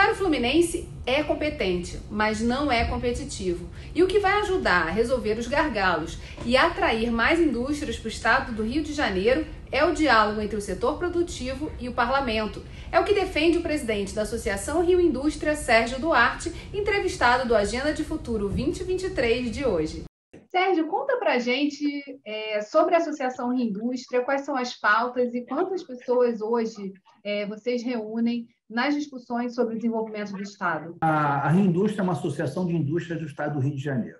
empresário fluminense é competente, mas não é competitivo. E o que vai ajudar a resolver os gargalos e atrair mais indústrias para o estado do Rio de Janeiro é o diálogo entre o setor produtivo e o parlamento. É o que defende o presidente da Associação Rio Indústria, Sérgio Duarte, entrevistado do Agenda de Futuro 2023 de hoje. Sérgio, conta pra gente é, sobre a Associação Rio Indústria, quais são as pautas e quantas pessoas hoje é, vocês reúnem nas discussões sobre o desenvolvimento do Estado? A, a Indústria é uma associação de indústrias do Estado do Rio de Janeiro.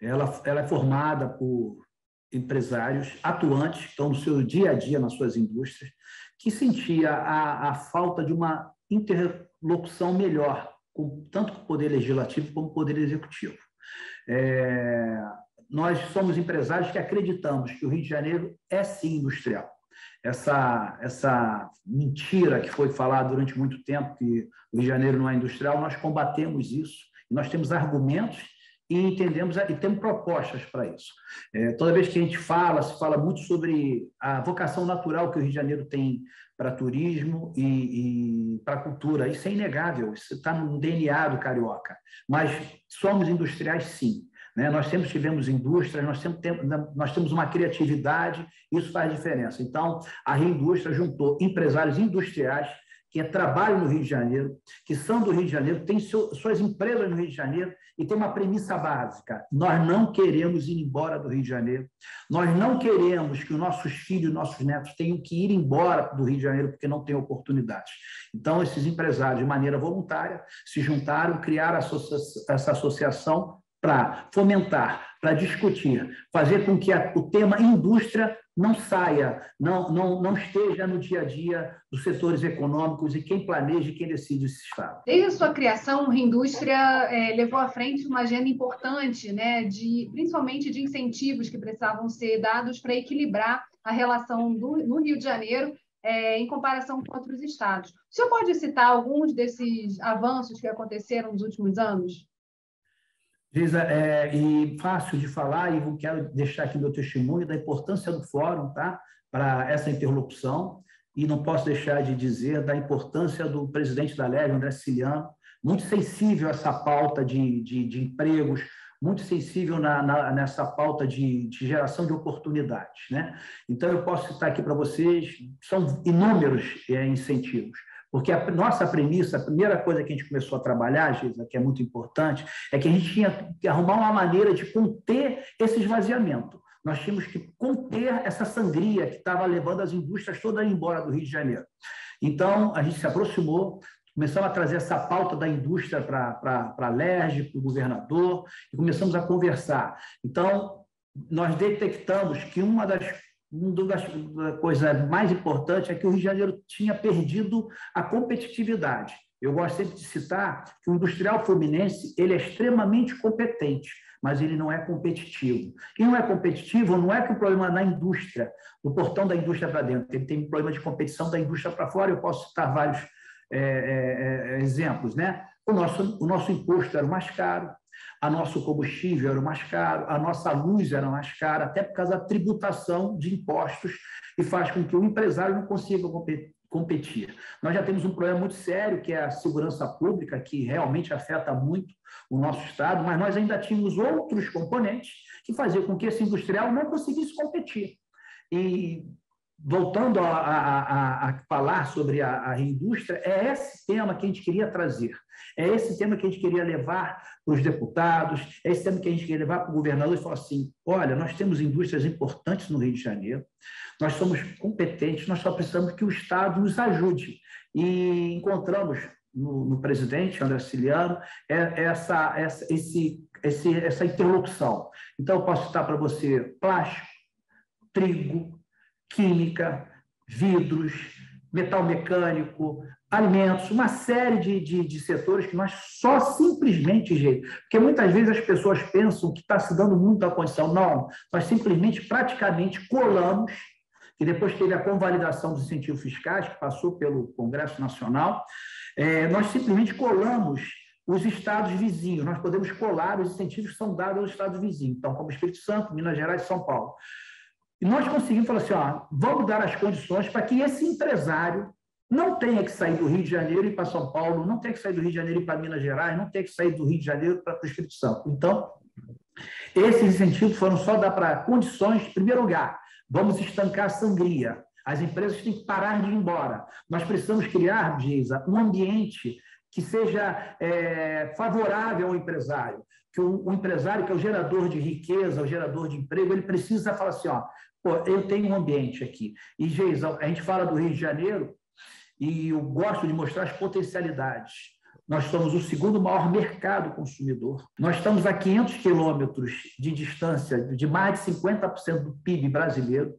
Ela, ela é formada por empresários atuantes, que estão no seu dia a dia nas suas indústrias, que sentia a, a falta de uma interlocução melhor, com, tanto com o Poder Legislativo como com o Poder Executivo. É, nós somos empresários que acreditamos que o Rio de Janeiro é sim industrial essa, essa mentira que foi falada durante muito tempo, que o Rio de Janeiro não é industrial, nós combatemos isso, nós temos argumentos e entendemos e temos propostas para isso. É, toda vez que a gente fala, se fala muito sobre a vocação natural que o Rio de Janeiro tem para turismo e, e para cultura. Isso é inegável, isso está no DNA do carioca. Mas somos industriais, sim. Né? Nós sempre tivemos indústrias, nós, sempre temos, nós temos uma criatividade, isso faz diferença. Então, a Reindústria juntou empresários industriais que trabalham no Rio de Janeiro, que são do Rio de Janeiro, têm suas empresas no Rio de Janeiro e tem uma premissa básica: nós não queremos ir embora do Rio de Janeiro, nós não queremos que os nossos filhos e nossos netos tenham que ir embora do Rio de Janeiro porque não têm oportunidades. Então, esses empresários, de maneira voluntária, se juntaram, criaram essa associação para fomentar, para discutir, fazer com que a, o tema indústria não saia, não, não, não esteja no dia a dia dos setores econômicos e quem planeja e quem decide esse Estado. Desde a sua criação, a indústria é, levou à frente uma agenda importante, né, de, principalmente de incentivos que precisavam ser dados para equilibrar a relação do, no Rio de Janeiro é, em comparação com outros estados. O senhor pode citar alguns desses avanços que aconteceram nos últimos anos? Geisa, é, e fácil de falar, e quero deixar aqui meu testemunho da importância do fórum tá? para essa interlocução, e não posso deixar de dizer da importância do presidente da LEG, André Siciliano, muito sensível a essa pauta de, de, de empregos, muito sensível na, na, nessa pauta de, de, geração de oportunidades. Né? Então, eu posso citar aqui para vocês, são inúmeros é, incentivos. Porque a nossa premissa, a primeira coisa que a gente começou a trabalhar, Gisa, que é muito importante, é que a gente tinha que arrumar uma maneira de conter esse esvaziamento. Nós tínhamos que conter essa sangria que estava levando as indústrias todas embora do Rio de Janeiro. Então, a gente se aproximou, começamos a trazer essa pauta da indústria para a LERJ, para o governador, e começamos a conversar. Então, nós detectamos que uma das uma das coisas mais importantes é que o Rio de Janeiro tinha perdido a competitividade. Eu gosto sempre de citar que o industrial fluminense ele é extremamente competente, mas ele não é competitivo. E não é competitivo não é que o problema é na indústria, no portão da indústria para dentro, ele tem um problema de competição da indústria para fora. Eu posso citar vários é, é, exemplos. Né? O, nosso, o nosso imposto era mais caro, a nosso combustível era mais caro, a nossa luz era mais cara, até por causa da tributação de impostos, e faz com que o empresário não consiga competir. Nós já temos um problema muito sério, que é a segurança pública, que realmente afeta muito o nosso Estado, mas nós ainda tínhamos outros componentes que faziam com que esse industrial não conseguisse competir. E voltando a, a, a, a falar sobre a, indústria, é esse tema que a gente queria trazer. É esse tema que a gente queria levar para os deputados, é esse tema que a gente queria levar para o governador e falar assim: olha, nós temos indústrias importantes no Rio de Janeiro, nós somos competentes, nós só precisamos que o Estado nos ajude. E encontramos no, no presidente André Ciliano é, essa, essa, esse, esse, essa interlocução. Então, eu posso citar para você plástico, trigo, química, vidros, metal mecânico, alimentos, uma série de, de, de, setores que nós só simplesmente, gente, porque muitas vezes as pessoas pensam que está se dando muita condição. Não, nós simplesmente, praticamente, colamos, que depois teve a convalidação dos incentivos fiscais, que passou pelo Congresso Nacional, é, nós simplesmente colamos os estados vizinhos, nós podemos colar os incentivos que são dados aos estados vizinhos, então, como Espírito Santo, Minas Gerais e São Paulo. E nós conseguimos falar assim: ó, vamos dar as condições para que esse empresário não tenha que sair do Rio de Janeiro e para São Paulo, não tenha que sair do Rio de Janeiro e para Minas Gerais, não tenha que sair do Rio de Janeiro para o Espírito Santo. Então, esses incentivos foram só dar para condições, em primeiro lugar, vamos estancar a sangria. As empresas têm que parar de ir embora. Nós precisamos criar, Geisa, um ambiente que seja é, favorável ao empresário. Que o, o, empresário, que é o gerador de riqueza, o gerador de emprego, ele precisa falar assim: ó, eu tenho um ambiente aqui. E, Geisa, a gente fala do Rio de Janeiro e eu gosto de mostrar as potencialidades. Nós somos o segundo maior mercado consumidor. Nós estamos a 500 quilômetros de distância de mais de 50% do PIB brasileiro.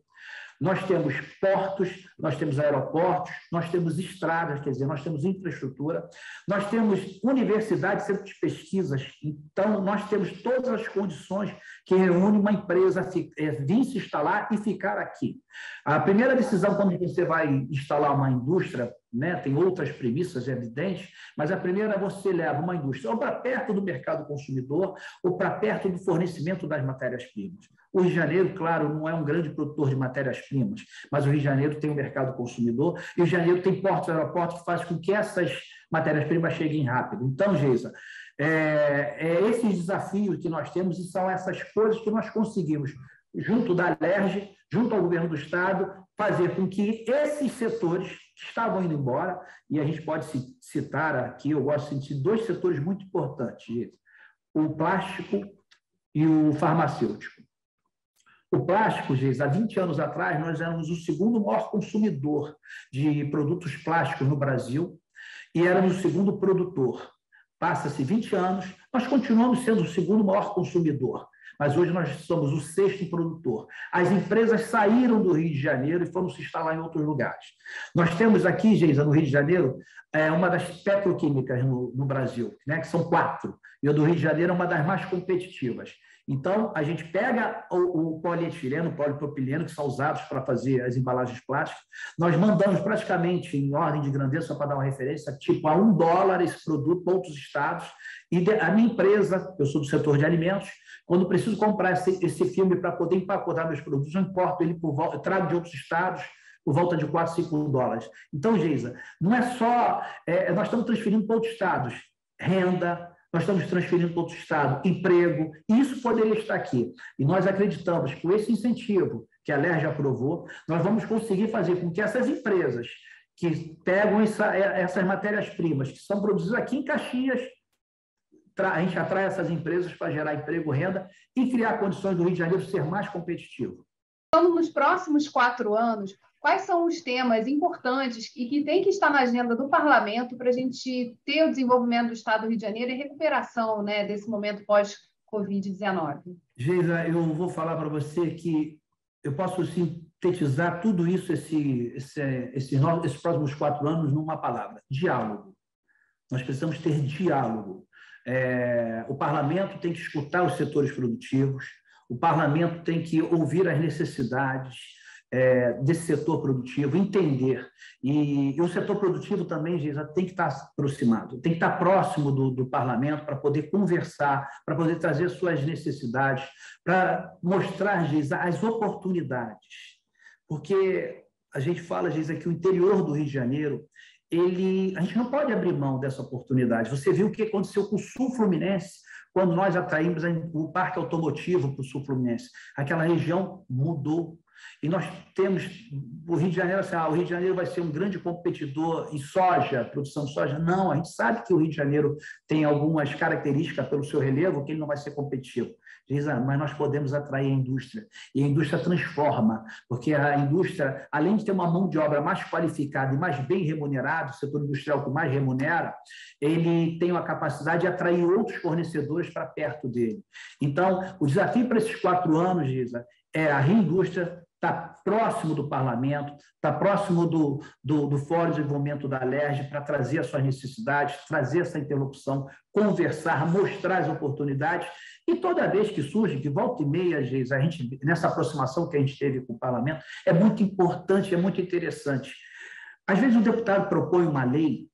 Nós temos portos, nós temos aeroportos, nós temos estradas, quer dizer, nós temos infraestrutura, nós temos universidades, centros de pesquisas. Então, nós temos todas as condições que reúne uma empresa é, vir se instalar e ficar aqui. A primeira decisão, quando você vai instalar uma indústria, né, tem outras premissas evidentes, mas a primeira é você leva uma indústria ou para perto do mercado consumidor ou para perto do fornecimento das matérias-primas. O Rio de Janeiro, claro, não é um grande produtor de matérias-primas, mas o Rio de Janeiro tem um mercado consumidor e o Rio de Janeiro tem portos e aeroportos que fazem com que essas matérias-primas cheguem rápido. Então, Geisa, é, é esses desafios que nós temos e são essas coisas que nós conseguimos, junto da LERJ, junto ao governo do Estado, fazer com que esses setores que estavam indo embora, e a gente pode citar aqui, eu gosto de citar dois setores muito importantes, o plástico e o farmacêutico. O plástico, Geis, há 20 anos atrás, nós éramos o segundo maior consumidor de produtos plásticos no Brasil e éramos o segundo produtor. Passa-se 20 anos, nós continuamos sendo o segundo maior consumidor, mas hoje nós somos o sexto produtor. As empresas saíram do Rio de Janeiro e foram se instalar em outros lugares. Nós temos aqui, Geisa, no Rio de Janeiro, é uma das petroquímicas no, no Brasil, né, que são quatro, e a do Rio de Janeiro é uma das mais competitivas. Então, a gente pega o, o polietileno, o polipropileno, que são usados para fazer as embalagens plásticas, nós mandamos praticamente em ordem de grandeza, só para dar uma referência, tipo a um dólar esse produto para outros estados. E a minha empresa, eu sou do setor de alimentos, quando preciso comprar esse, esse filme para poder empacotar meus produtos, eu importo ele por eu trago de outros estados, por volta de 4, 5 dólares. Então, Geisa, não é só. É, nós estamos transferindo para outros estados renda, nós estamos transferindo para outro estado emprego, e isso poderia estar aqui. E nós acreditamos que com esse incentivo que a LER já aprovou, nós vamos conseguir fazer com que essas empresas que pegam essa, é, essas matérias-primas que são produzidas aqui em Caxias, a gente atrai essas empresas para gerar emprego, renda e criar condições do Rio de Janeiro ser mais competitivo. Então, nos próximos quatro anos, quais são os temas importantes e que tem que estar na agenda do parlamento para a gente ter o desenvolvimento do Estado do Rio de Janeiro e recuperação né, desse momento pós-Covid-19? Geisa, eu vou falar para você que eu posso sintetizar tudo isso, esse, esse, esse, esses próximos quatro anos, numa palavra: diálogo. Nós precisamos ter diálogo. É, o parlamento tem que escutar os setores produtivos, o parlamento tem que ouvir as necessidades, é, desse setor produtivo, entender. E, e, o setor produtivo também, Geisa, tem que estar aproximado, tem que estar próximo do, do parlamento para poder conversar, para poder trazer suas necessidades, para mostrar, Geisa, as oportunidades. Porque a gente fala, Geisa, que o interior do Rio de Janeiro, ele, a gente não pode abrir mão dessa oportunidade. Você viu o que aconteceu com o Sul Fluminense, quando nós atraímos o parque automotivo para o Sul Fluminense. Aquela região mudou e nós temos o Rio de Janeiro, assim, ah, o Rio de Janeiro vai ser um grande competidor em soja, produção de soja. Não, a gente sabe que o Rio de Janeiro tem algumas características pelo seu relevo que ele não vai ser competitivo. Diz, ah, mas nós podemos atrair a indústria. E a indústria transforma, porque a indústria, além de ter uma mão de obra mais qualificada e mais bem remunerada, o setor industrial que mais remunera, ele tem a capacidade de atrair outros fornecedores para perto dele. Então, o desafio para esses quatro anos, Giza, é a reindústria está próximo do parlamento, está próximo do, do, do Fórum de Desenvolvimento da LERJ para trazer as suas necessidades, trazer essa interlocução, conversar, mostrar as oportunidades. E toda vez que surge, que volta e meia, às vezes, a gente, nessa aproximação que a gente teve com o parlamento, é muito importante, é muito interessante. Às vezes o deputado propõe uma lei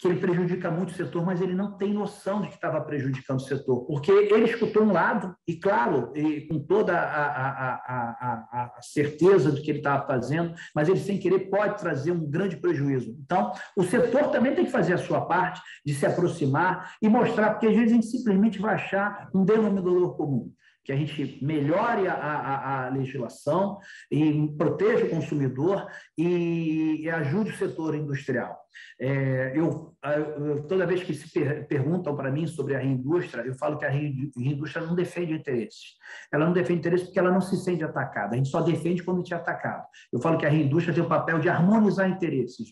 que ele prejudica muito o setor, mas ele não tem noção de que estava prejudicando o setor, porque ele escutou um lado, e claro, e com toda a, a, a, a certeza do que ele estava fazendo, mas ele, sem querer, pode trazer um grande prejuízo. Então, o setor também tem que fazer a sua parte de se aproximar e mostrar, porque às vezes a gente simplesmente vai achar um denominador comum que a gente melhore a, a, a, legislação e proteja o consumidor e, e ajude o setor industrial. É, eu, eu, toda vez que se per, perguntam para mim sobre a indústria, eu falo que a indústria não defende interesses. Ela não defende interesses porque ela não se sente atacada. A gente só defende quando a gente é atacado. Eu falo que a indústria tem o papel de harmonizar interesses.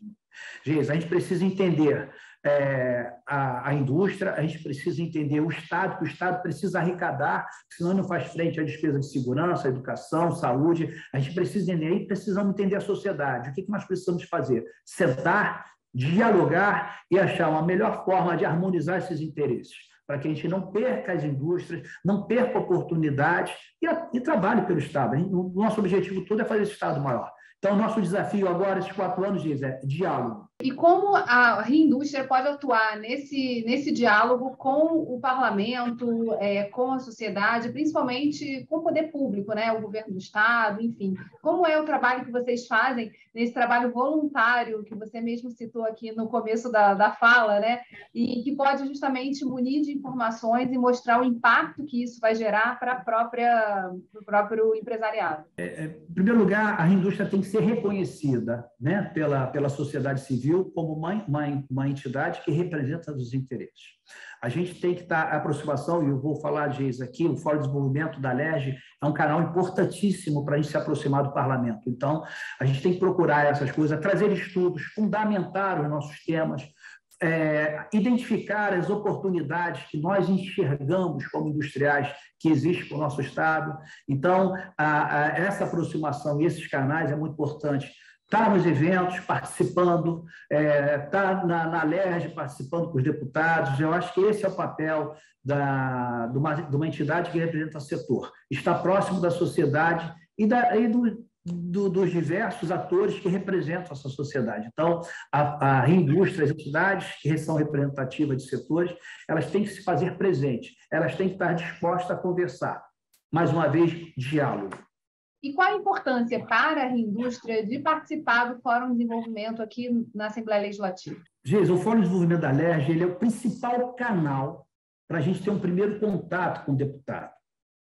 Gente, a gente precisa entender é, a, a, indústria, a gente precisa entender o Estado, que o Estado precisa arrecadar, senão não faz frente à despesa de segurança, educação, saúde. A gente precisa entender, e precisamos entender a sociedade. O que, que nós precisamos fazer? Sentar, dialogar e achar uma melhor forma de harmonizar esses interesses, para que a gente não perca as indústrias, não perca oportunidades e, e trabalhe pelo Estado. O nosso objetivo todo é fazer esse Estado maior. Então, nosso desafio agora, esses quatro anos, é diálogo. E como a indústria pode atuar nesse, nesse diálogo com o parlamento, é, com a sociedade, principalmente com o poder público, né? o governo do Estado, enfim. Como é o trabalho que vocês fazem nesse trabalho voluntário que você mesmo citou aqui no começo da, da fala, né? e que pode justamente munir de informações e mostrar o impacto que isso vai gerar para o próprio empresariado? É, é, em primeiro lugar, a indústria tem que ser reconhecida né? pela, pela sociedade civil Como uma, uma, uma entidade que representa os interesses. A gente tem que estar a aproximação, e eu vou falar disso aqui, o Fórum de Desenvolvimento da LERJ é um canal importantíssimo para a gente se aproximar do parlamento. Então, a gente tem que procurar essas coisas, trazer estudos, fundamentar os nossos temas, é, identificar as oportunidades que nós enxergamos como industriais que existem para o nosso Estado. Então, a, a, essa aproximação e esses canais é muito importante está nos eventos, participando, está é, tá na, na LERJ participando com os deputados. Eu acho que esse é o papel da, de, uma, de uma entidade que representa o setor. Está próximo da sociedade e, da, e do, do, dos diversos atores que representam essa sociedade. Então, a, a indústria, as entidades que são representativas de setores, elas têm que se fazer presente, elas têm que estar dispostas a conversar. Mais uma vez, diálogo. E qual a importância para a indústria de participar do Fórum de Desenvolvimento aqui na Assembleia Legislativa? Geis, o Fórum de Desenvolvimento da LERJ ele é o principal canal para a gente ter um primeiro contato com o deputado.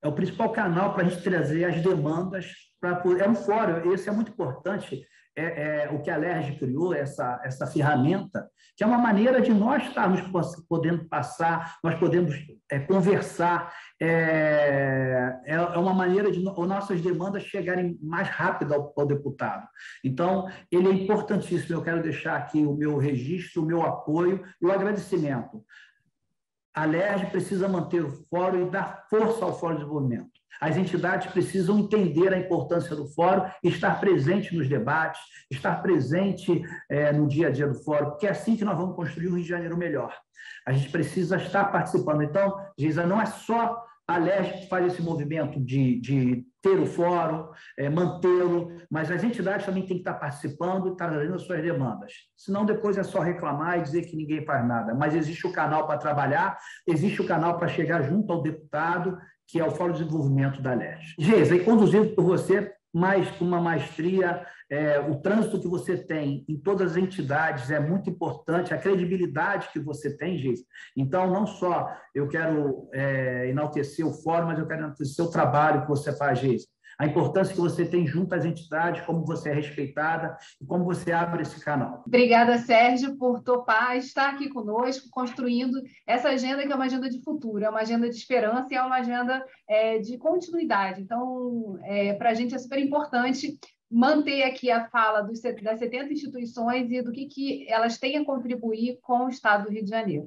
É o principal canal para a gente trazer as demandas. Pra, é um fórum, esse é muito importante é, é, o que a LERJ criou, essa, essa ferramenta, que é uma maneira de nós estarmos podendo passar, nós podemos é, conversar, é, é, é uma maneira de no, nossas demandas chegarem mais rápido ao, ao, deputado. Então, ele é importantíssimo. Eu quero deixar aqui o meu registro, o meu apoio e o agradecimento. A LERJ precisa manter o fórum e dar força ao Fórum de Desenvolvimento. As entidades precisam entender a importância do fórum, estar presente nos debates, estar presente é, no dia a dia do fórum, porque é assim que nós vamos construir um Rio de Janeiro melhor. A gente precisa estar participando. Então, Geisa, não é só a que faz esse movimento de, de ter o fórum, é, mantê-lo, mas as entidades também têm que estar participando e trazendo as suas demandas. Senão, depois é só reclamar e dizer que ninguém faz nada. Mas existe o canal para trabalhar, existe o canal para chegar junto ao deputado que é o Fórum de Desenvolvimento da LERJ. Geisa, e conduzido por você, mais com uma maestria, é, o trânsito que você tem em todas as entidades é muito importante, a credibilidade que você tem, Geisa. Então, não só eu quero é, enaltecer o fórum, mas eu quero enaltecer o trabalho que você faz, Geisa a importância que você tem junto às entidades, como você é respeitada e como você abre esse canal. Obrigada, Sérgio, por topar estar aqui conosco, construindo essa agenda que é uma agenda de futuro, é uma agenda de esperança e é uma agenda é, de continuidade. Então, é, para a gente é super importante manter aqui a fala dos, das 70 instituições e do que, que elas têm a contribuir com o Estado do Rio de Janeiro.